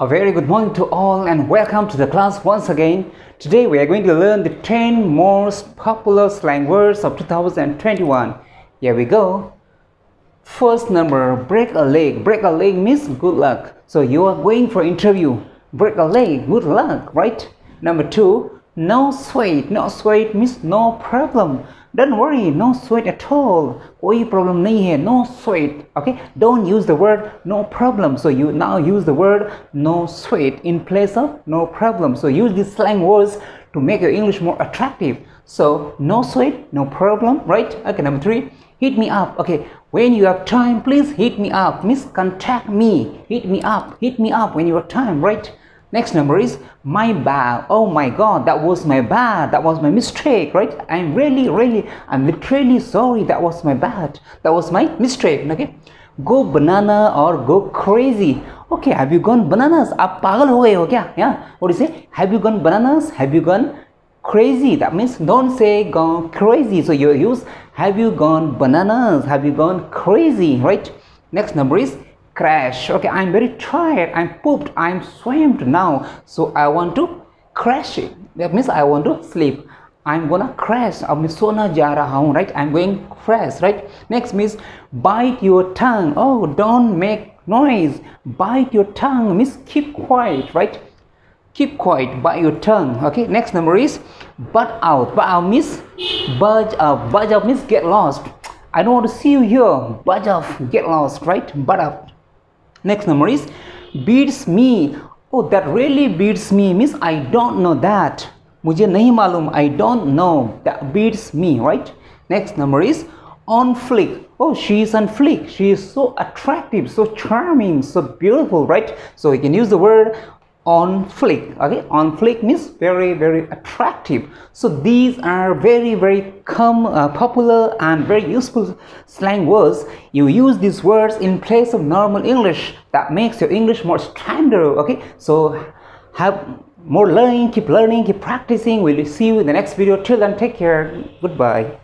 A very good morning to all and welcome to the class once again. Today we are going to learn the 10 most popular slang words of 2021. Here we go. First number, break a leg. Break a leg means good luck. So you are going for interview. Break a leg, good luck, right? Number two, no sweat. No sweat means no problem. Don't worry, no sweat at all. कोई problem नहीं है, no sweat. Okay, don't use the word no problem. So you now use the word no sweat in place of no problem. So use these slang words to make your English more attractive. So no sweat, no problem, right? Okay, number three, hit me up. Okay, when you have time, please hit me up. Miss, contact me. Hit me up. Hit me up when you have time, right? Next number is my bad. Oh my god, that was my bad. That was my mistake, right? I'm really, really, I'm literally sorry. That was my bad. That was my mistake. Okay? Go banana or go crazy. Okay, have you gone bananas? आप पागल हो गए हो क्या? Yeah. What do you say? Have you gone bananas? Have you gone crazy? That means don't say gone crazy. So you use have you gone bananas? Have you gone crazy? Right? Next number is crash okay i'm very tired i'm pooped i'm swamped now so i want to crash it that means i want to sleep i'm gonna crash अब मैं सोना जा रहा हूँ right i'm going crash right next means bite your tongue oh don't make noise bite your tongue means keep quiet right keep quiet bite your tongue okay next number is butt out butt out means budge up budge up means get lost I don't want to see you here budge off get lost right butt up next number is beats me oh that really beats me means i don't know that मुझे नहीं मालूम i don't know that beats me right next number is on flick oh she is on flick she is so attractive so charming so beautiful right so you can use the word on flick okay? On flick means very very attractive. So these are very very come uh, popular and very useful slang words. You use these words in place of normal english. That makes your english more standard okay? So have more learning keep learning keep practicing. We'll see you in the next video. Till then take care. Goodbye